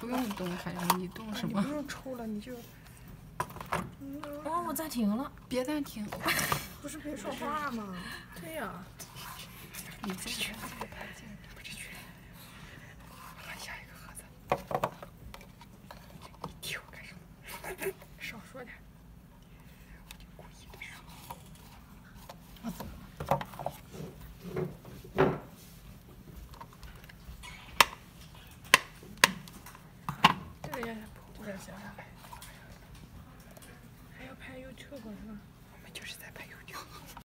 不用动，反正你动什么你不？用抽了，你就哦，我暂停了。别暂停，不是没说话吗？对呀、你自己去。不是去。换下一个盒子。就这。还要拍 YouTube 是吗？我们就是在拍 YouTube。